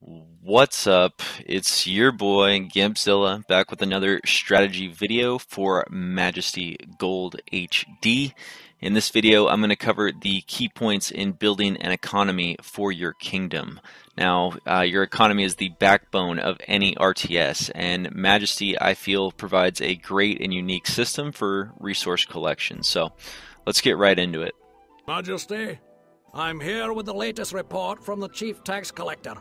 What's up? It's your boy Gimpzilla back with another strategy video for Majesty Gold HD. In this video, I'm going to cover the key points in building an economy for your kingdom. Now, uh, your economy is the backbone of any RTS, and Majesty, I feel, provides a great and unique system for resource collection. So, let's get right into it. Majesty, I'm here with the latest report from the Chief Tax Collector.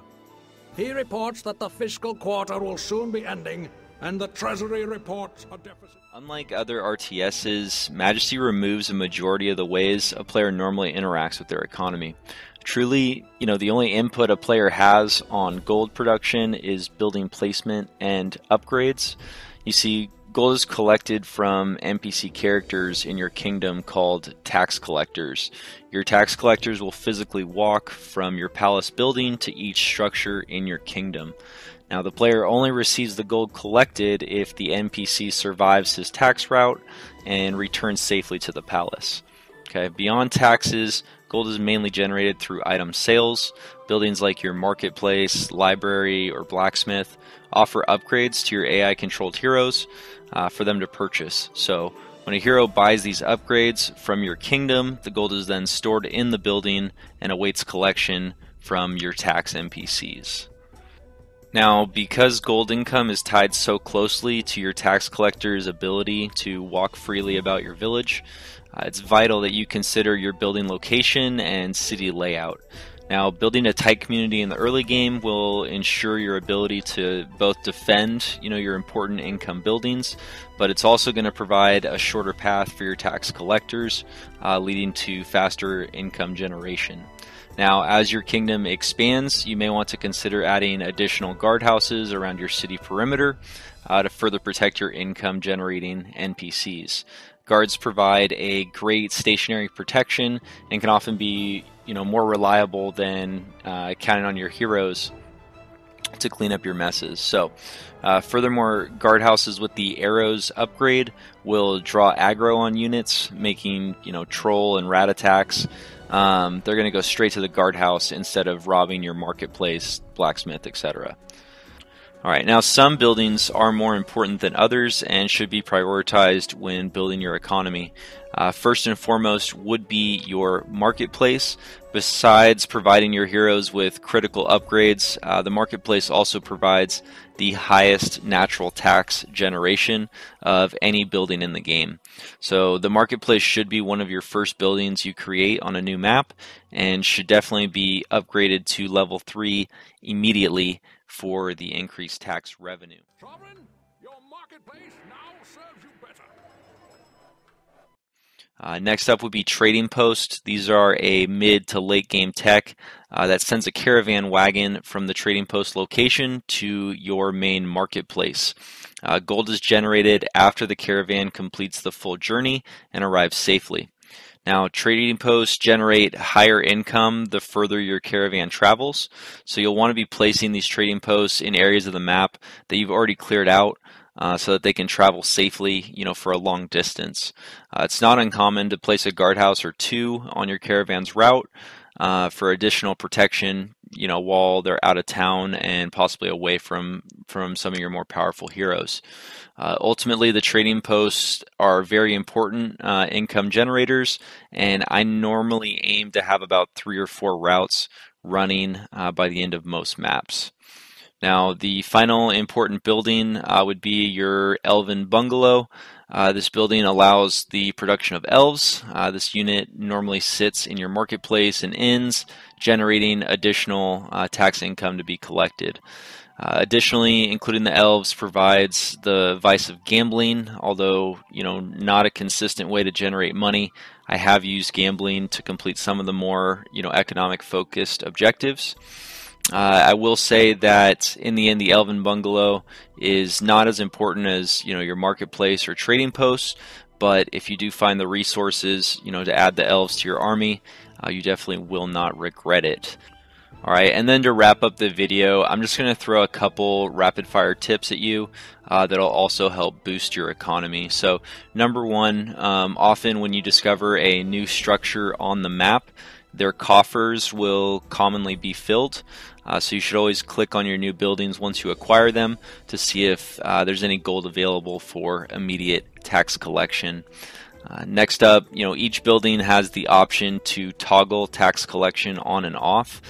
He reports that the fiscal quarter will soon be ending, and the Treasury reports a deficit. Unlike other RTSs, Majesty removes a majority of the ways a player normally interacts with their economy. Truly, you know, the only input a player has on gold production is building placement and upgrades. You see, gold is collected from NPC characters in your kingdom called tax collectors. Your tax collectors will physically walk from your palace building to each structure in your kingdom. Now, the player only receives the gold collected if the NPC survives his tax route and returns safely to the palace. Okay, beyond taxes, gold is mainly generated through item sales. Buildings like your marketplace, library, or blacksmith offer upgrades to your AI controlled heroes uh, for them to purchase. So, when a hero buys these upgrades from your kingdom, the gold is then stored in the building and awaits collection from your tax NPCs. Now, because gold income is tied so closely to your tax collector's ability to walk freely about your village, uh, it's vital that you consider your building location and city layout. Now, building a tight community in the early game will ensure your ability to both defend, you know, your important income buildings, but it's also going to provide a shorter path for your tax collectors, uh, leading to faster income generation. Now, as your kingdom expands, you may want to consider adding additional guardhouses around your city perimeter uh, to further protect your income generating NPCs. Guards provide a great stationary protection and can often be you know more reliable than uh, counting on your heroes to clean up your messes. So, uh, furthermore, guardhouses with the arrows upgrade will draw aggro on units, making you know troll and rat attacks. Um, they're going to go straight to the guardhouse instead of robbing your marketplace, blacksmith, etc. All right, now some buildings are more important than others and should be prioritized when building your economy. Uh, first and foremost would be your marketplace. Besides providing your heroes with critical upgrades, uh, the marketplace also provides the highest natural tax generation of any building in the game. So the marketplace should be one of your first buildings you create on a new map and should definitely be upgraded to level 3 immediately for the increased tax revenue. Sovereign, your marketplace now serves you better. Uh, next up would be Trading Post. These are a mid to late game tech uh, that sends a caravan wagon from the Trading Post location to your main marketplace. Uh, gold is generated after the caravan completes the full journey and arrives safely. Now, trading posts generate higher income the further your caravan travels. So you'll want to be placing these trading posts in areas of the map that you've already cleared out uh, so that they can travel safely, you know, for a long distance. Uh, it's not uncommon to place a guardhouse or two on your caravan's route uh, for additional protection, you know, while they're out of town and possibly away from from some of your more powerful heroes. Uh, ultimately, the trading posts are very important uh, income generators, and I normally aim to have about three or four routes running uh, by the end of most maps. Now, the final important building uh, would be your Elven Bungalow. Uh, this building allows the production of elves. Uh, this unit normally sits in your marketplace and inns, generating additional uh, tax income to be collected. Uh, additionally, including the elves provides the vice of gambling, although you know not a consistent way to generate money. I have used gambling to complete some of the more you know economic focused objectives. Uh, I will say that in the end, the Elven Bungalow is not as important as you know your marketplace or trading posts. But if you do find the resources, you know, to add the elves to your army, uh, you definitely will not regret it. All right, and then to wrap up the video, I'm just going to throw a couple rapid fire tips at you uh, that'll also help boost your economy. So, number one, um, often when you discover a new structure on the map, their coffers will commonly be filled. Uh, so you should always click on your new buildings once you acquire them to see if uh, there's any gold available for immediate tax collection. Uh, next up, you know, each building has the option to toggle tax collection on and off.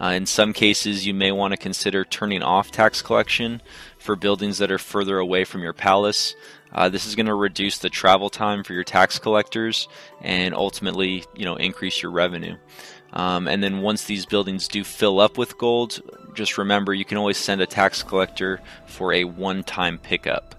Uh, in some cases, you may want to consider turning off tax collection for buildings that are further away from your palace. Uh, this is going to reduce the travel time for your tax collectors and ultimately, you know, increase your revenue. Um, and then once these buildings do fill up with gold, just remember you can always send a tax collector for a one-time pickup.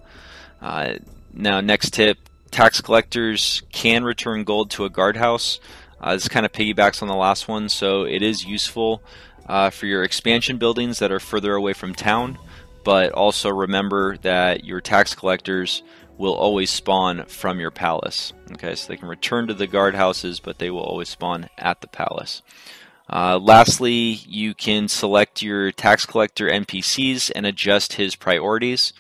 Uh, now, next tip: tax collectors can return gold to a guardhouse. Uh, this kind of piggybacks on the last one, so it is useful uh, for your expansion buildings that are further away from town. But also remember that your tax collectors will always spawn from your palace. Okay, so they can return to the guardhouses, but they will always spawn at the palace. Uh, lastly, you can select your tax collector NPCs and adjust his priorities.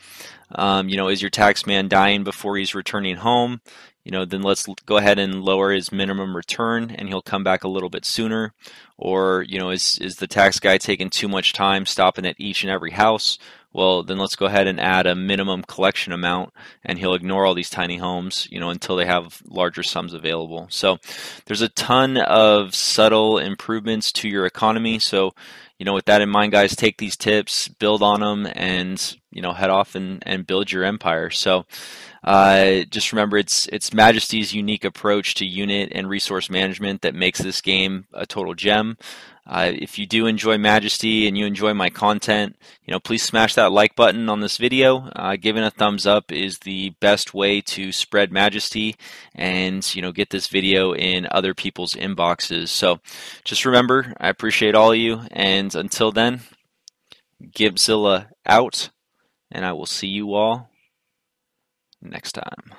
Um, you know, is your tax man dying before he's returning home? You know, then let's go ahead and lower his minimum return, and he'll come back a little bit sooner. Or, you know, is is the tax guy taking too much time stopping at each and every house? Well, then let's go ahead and add a minimum collection amount, and he'll ignore all these tiny homes, you know, until they have larger sums available. So there's a ton of subtle improvements to your economy. So, you know, with that in mind, guys, take these tips, build on them, and you know, head off and, and build your empire. So. Uh, just remember, it's it's Majesty's unique approach to unit and resource management that makes this game a total gem. Uh, if you do enjoy Majesty and you enjoy my content, you know, please smash that like button on this video. Uh, giving a thumbs up is the best way to spread Majesty and, you know, get this video in other people's inboxes. So just remember, I appreciate all of you. And until then, Gimpzilla out. And I will see you all next time.